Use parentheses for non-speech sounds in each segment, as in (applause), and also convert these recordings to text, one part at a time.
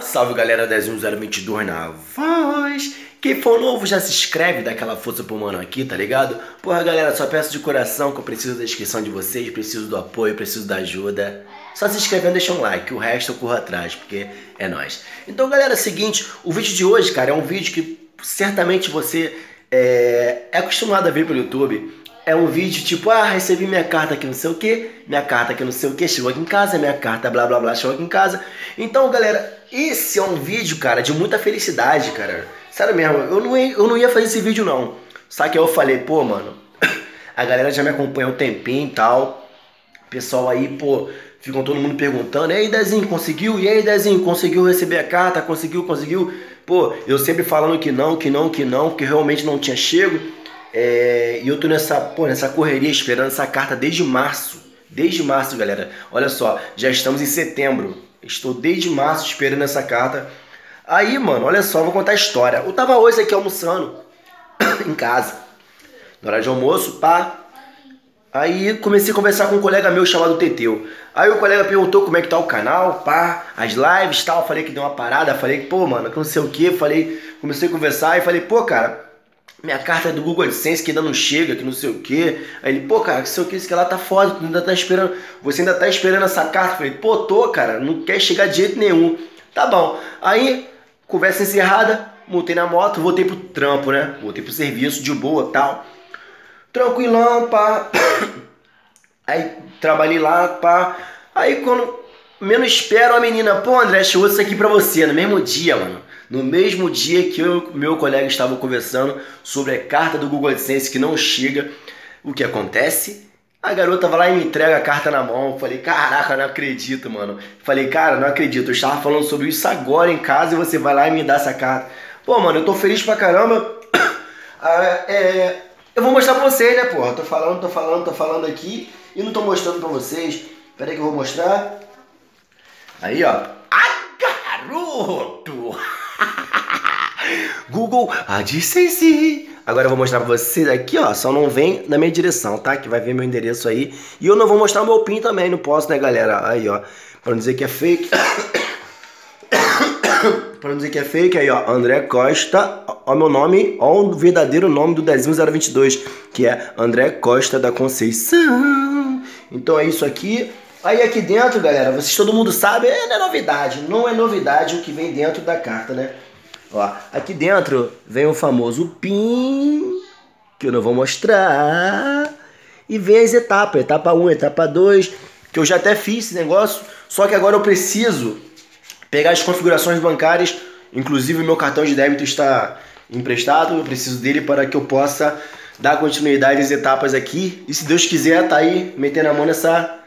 Salve galera 10022 na voz. Quem for novo já se inscreve, dá aquela força pro mano aqui, tá ligado? Porra galera, só peço de coração que eu preciso da inscrição de vocês, preciso do apoio, preciso da ajuda. Só se inscrevendo, deixa um like, o resto eu corro atrás, porque é nóis. Então galera, é o seguinte, o vídeo de hoje, cara, é um vídeo que certamente você é, é acostumado a ver pelo YouTube é um vídeo tipo, ah, recebi minha carta aqui não sei o que, minha carta aqui não sei o que, chegou aqui em casa, minha carta blá blá blá chegou aqui em casa. Então, galera, esse é um vídeo, cara, de muita felicidade, cara. Sério mesmo, eu não ia, eu não ia fazer esse vídeo não. Só que eu falei, pô, mano, (coughs) a galera já me acompanha um tempinho e tal. Pessoal aí, pô, ficam todo mundo perguntando, e aí, Dezinho, conseguiu? E aí, Dezinho, conseguiu receber a carta? Conseguiu, conseguiu? Pô, eu sempre falando que não, que não, que não, que realmente não tinha chego. É, e eu tô nessa, pô, nessa correria esperando essa carta desde março. Desde março, galera. Olha só, já estamos em setembro. Estou desde março esperando essa carta. Aí, mano, olha só, vou contar a história. Eu tava hoje aqui almoçando (coughs) em casa. Na hora de almoço, pá. Aí comecei a conversar com um colega meu chamado Teteu. Aí o colega perguntou como é que tá o canal, pá, as lives tal. Falei que deu uma parada. Falei, pô, mano, que não sei o que. Falei, comecei a conversar e falei, pô, cara, minha carta é do Google AdSense que ainda não chega, que não sei o que. Aí ele, pô, cara, que sei o que, isso que lá tá foda, tu ainda tá esperando. Você ainda tá esperando essa carta? Eu falei, pô, tô, cara, não quer chegar de jeito nenhum. Tá bom. Aí, conversa encerrada, montei na moto, voltei pro trampo, né? Voltei pro serviço, de boa tal. Tranquilão, pá. (coughs) Aí trabalhei lá, pá. Aí quando menos espero a menina, pô, André, chegou isso aqui pra você, no mesmo dia, mano. No mesmo dia que eu e meu colega estavam conversando sobre a carta do Google AdSense que não chega, o que acontece? A garota vai lá e me entrega a carta na mão. Falei, caraca, não acredito, mano. Falei, cara, não acredito. Eu estava falando sobre isso agora em casa e você vai lá e me dá essa carta. Pô, mano, eu tô feliz pra caramba. (coughs) ah, é, eu vou mostrar pra vocês, né, porra? Tô falando, tô falando, tô falando aqui e não tô mostrando pra vocês. Pera aí que eu vou mostrar. Aí, ó. Ah, garoto! Google AdSense. Agora eu vou mostrar pra vocês aqui, ó. Só não vem na minha direção, tá? Que vai ver meu endereço aí. E eu não vou mostrar o meu PIN também, não posso, né, galera? Aí, ó. Pra não dizer que é fake. (coughs) pra não dizer que é fake, aí, ó. André Costa. Ó, meu nome, ó, o verdadeiro nome do Dezinho 022, que é André Costa da Conceição. Então é isso aqui. Aí aqui dentro, galera, vocês todo mundo sabe, é, não é novidade. Não é novidade o que vem dentro da carta, né? Ó, aqui dentro vem o famoso PIN, que eu não vou mostrar. E vem as etapas, etapa 1, etapa 2, que eu já até fiz esse negócio, só que agora eu preciso pegar as configurações bancárias, inclusive o meu cartão de débito está emprestado, eu preciso dele para que eu possa dar continuidade às etapas aqui. E se Deus quiser, tá aí metendo a mão nessa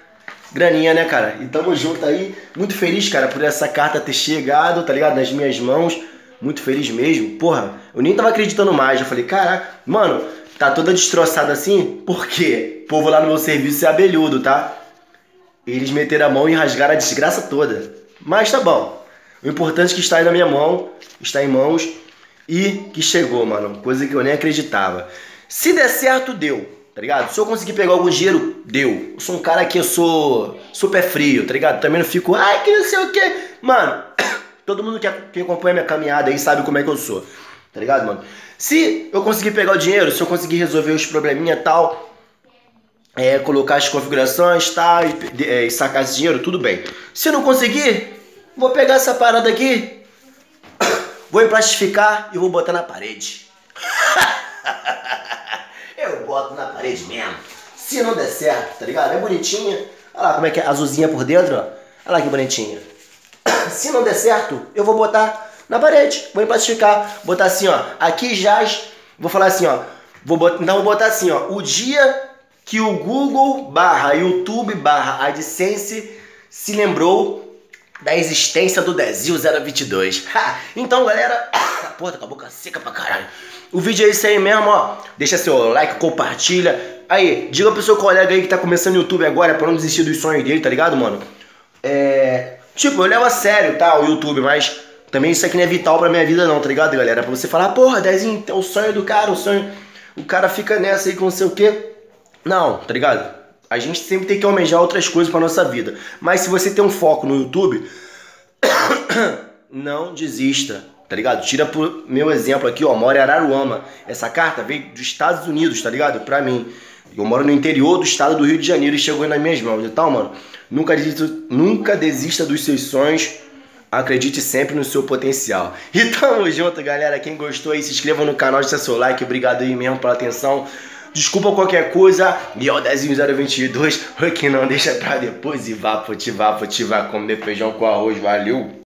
graninha, né, cara? E tamo junto aí. Muito feliz, cara, por essa carta ter chegado, tá ligado? Nas minhas mãos muito feliz mesmo. Porra, eu nem tava acreditando mais. Eu falei, caraca, mano, tá toda destroçada assim? Por quê? O povo lá no meu serviço é abelhudo, tá? Eles meteram a mão e rasgaram a desgraça toda. Mas tá bom. O importante é que está aí na minha mão, está em mãos e que chegou, mano. Coisa que eu nem acreditava. Se der certo, deu, tá ligado? Se eu conseguir pegar algum dinheiro, deu. Eu sou um cara que eu sou super frio, tá ligado? Também não fico, ai, que não sei o que. Mano, (coughs) Todo mundo que, que acompanha minha caminhada aí sabe como é que eu sou. Tá ligado, mano? Se eu conseguir pegar o dinheiro, se eu conseguir resolver os probleminha e tal, é, colocar as configurações tal, e, é, e sacar esse dinheiro, tudo bem. Se eu não conseguir, vou pegar essa parada aqui, (coughs) vou emplastificar e vou botar na parede. (laughs) eu boto na parede mesmo. Se não der certo, tá ligado? É bonitinha. Olha lá como é que é azulzinha por dentro, ó. Olha lá que bonitinha. Se não der certo, eu vou botar na parede, vou emplastificar, botar assim, ó, aqui jaz, vou falar assim, ó, vou botar, então vou botar assim, ó, o dia que o Google barra YouTube barra AdSense se lembrou da existência do Desil 022. Ha! Então, galera, (coughs) porra, tá com a boca seca pra caralho. O vídeo é isso aí mesmo, ó. Deixa seu like, compartilha. Aí, diga pro seu colega aí que tá começando o YouTube agora pra não desistir dos sonhos dele, tá ligado, mano? É... Tipo, eu levo a sério, tá, o YouTube, mas também isso aqui não é vital pra minha vida não, tá ligado, galera? Pra você falar, porra, Dezinho, é o sonho do cara, o sonho... O cara fica nessa aí com não sei o quê. Não, tá ligado? A gente sempre tem que almejar outras coisas pra nossa vida. Mas se você tem um foco no YouTube, (coughs) não desista, tá ligado? Tira por meu exemplo aqui, ó, moro em Araruama. Essa carta veio dos Estados Unidos, tá ligado? Pra mim. Eu moro no interior do estado do Rio de Janeiro e chegou nas minhas mãos. Então, mano, nunca desista, nunca desista dos seus sonhos. Acredite sempre no seu potencial. (laughs) E tamo junto, galera. Quem gostou aí, se inscreva no canal, deixa seu like. Obrigado aí mesmo pela atenção. Desculpa qualquer coisa. E ó, 10.022, o que não deixa pra depois. E vá, vá, vá comer feijão com arroz. Valeu!